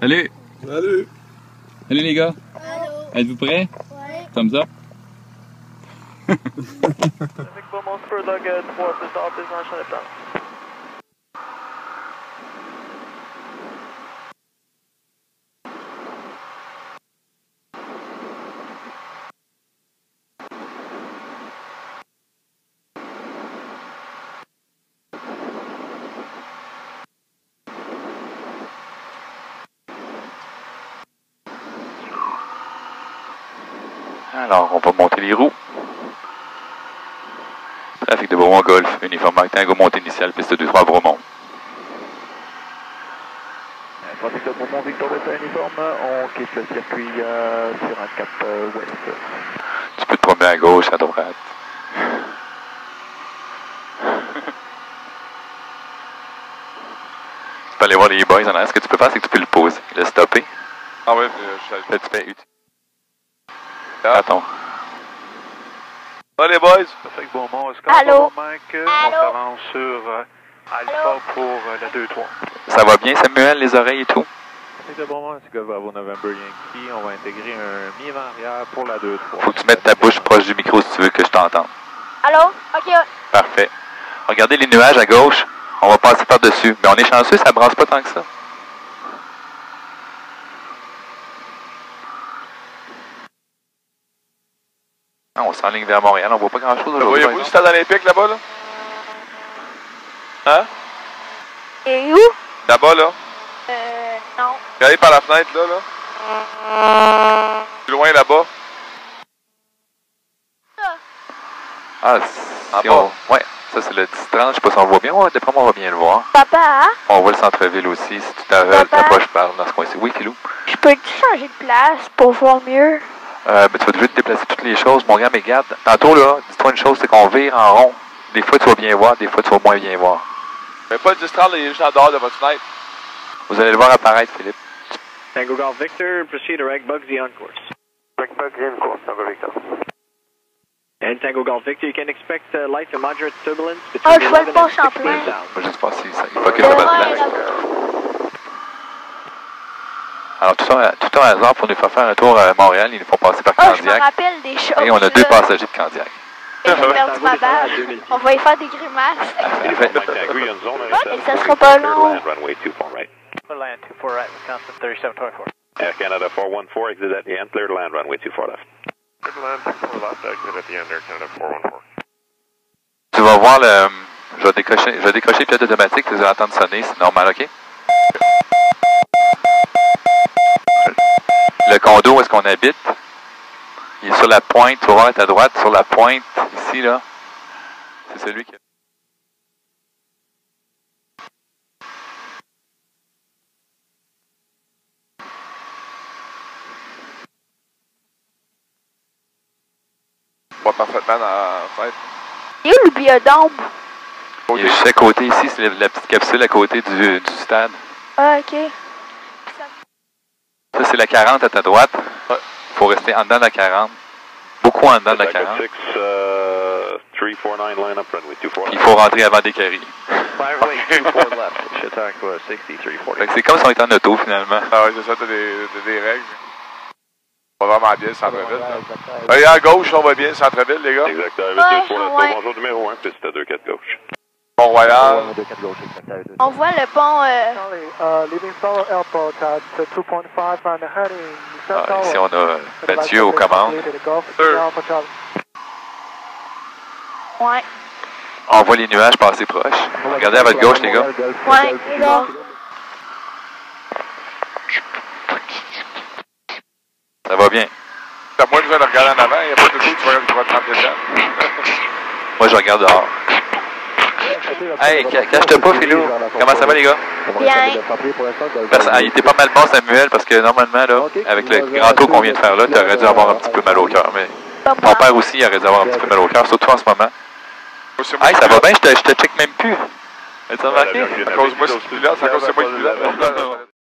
Salut! Salut! Salut les gars! Allô? Êtes-vous prêts? Ouais. Thumbs up! Pacific Beaumont Spur Dog 3, c'est tard, plus en champ de Alors, on va monter les roues. Trafic de Beaumont Golf, uniforme rectangle, montée initiale, piste 2-3 Bromont. Trafic de Beaumont Victor est uniforme, on quitte le circuit euh, sur un cap euh, ouest. Tu peux te promener à gauche, à droite. tu peux aller voir les boys en arrière. Ce que tu peux faire, c'est que tu peux le poser, le stopper. Ah ouais, euh, je savais tu fais Ah. Attends. pas. les boys! Trafic Beaumont, est-ce Allô? Mike, Allô? on s'avance sur euh, Alpha Allô? pour euh, la 2-3. Ça va bien, Samuel, les oreilles et tout? Trafic de Beaumont, c'est Bravo November Yankee, on va intégrer un mi-vent arrière pour la 2-3. Faut que tu mettes ta bouche proche du micro si tu veux que je t'entende. Allô? Ok. Parfait. Regardez les nuages à gauche. On va passer par-dessus. Mais on est chanceux, ça brasse pas tant que ça. Ah, on s'enligne vers Montréal, on voit pas grand-chose voyez-vous le stade olympique là-bas, là? Hein? Et où? Là-bas, là? Euh, non. Regardez par la fenêtre, là, là. Plus loin, là-bas. Ah, En si bas. on... Ouais, ça c'est le 10-30, je sais pas si on le voit bien. Ouais, d'après moi, on va bien le voir. Papa, hein? On voit le centre-ville aussi, si tu t'approches par dans ce coin-ci. Oui, Philou? je peux-tu changer de place pour voir mieux? Euh, mais tu vas toujours te déplacer toutes les choses, mon gars, mais garde. Tantôt, là, dis-toi une chose, c'est qu'on vire en rond. Des fois, tu vas bien voir, des fois, tu vas moins bien voir. Mais pas le 10-30, il est juste en dehors de votre fenêtre. Vous allez le voir apparaître, Philippe. Tango Golf Victor, proceed to Bugsy on course. Reg Bugsy on course, Tango Victor. And Tango Golf Victor, you can expect uh, light to moderate turbulence Ah, between je vois le 11 and poche en 16 plein. south. Je vais juste passer ça. Il focus sur votre place. Alors, tout un, tout un hasard pour nous faire faire un tour à Montréal. Ils nous font passer par Ah, je me Candiac. rappelle des choses. Et on a là. deux passagers de Candiac. J'ai perdu ma balle. On va y faire des grimaces. Et ça sera pas long. runway 24 right? Land 2-4 right, Wisconsin 3724. Air Canada 414, exit at the end, clear to land runway 24 left. Land 2-4 left, exit at the end, Air Canada 414. Tu vas voir le. Je vais décrocher, je vais décrocher le pilote automatique, tu vas entendre sonner, c'est normal, ok? Condo où est-ce qu'on habite, il est sur la pointe, tu vas voir à droite, sur la pointe, ici, là. C'est celui qui. Voit parfaitement dans la fenêtre. Et où le biodôme? Il est juste à côté ici, c'est la, la petite capsule à côté du, du stade. Ah, ok. Ça, c'est la 40 à ta droite. Il faut rester en dedans de la 40. Beaucoup en dedans de la 40. 6, uh, 349, line up runway 24 Il faut rentrer avant d'équerrer. Five right, 2-4 left, Chautauqua 6340. Fait que c'est comme si on était en auto, finalement. Ah ouais, c'est ça, t'as des, des règles. On va vraiment bien le centre-ville. Allez, à gauche, on va bien le centre-ville, les gars. Exacteur, Ouais, 24 left. ouais. Bonjour numéro 1, piste 24 gauche. Mont-Royal. On voit le pont. Euh... Charlie, uh, leaving Solo Airport at 2.5 and heading Ah, ici, on a Mathieu aux commandes. Ouais. On voit les nuages passer proches. Regardez à votre gauche, les gars. Ouais, là. Ça va bien. T'as moins besoin de regarder en avant, il n'y a pas de coup, tu vas, rentrer dedans. Moi, je regarde dehors. Hey, ca- cache-toi pas, Philou. Comment ça va, les gars? Bien. Parce- ah, il était pas mal bon, Samuel, parce que normalement, là, avec le grand tour qu'on vient de faire là, tu aurais dû avoir un petit peu mal au cœur. Mais ton père aussi, il aurait dû avoir un petit peu mal au cœur, surtout en ce moment. Hey, ça va bien, je te, je te check même plus. As-tu remarqué? À cause de moi, c'est plus là, c'est à cause de moi qui pilote.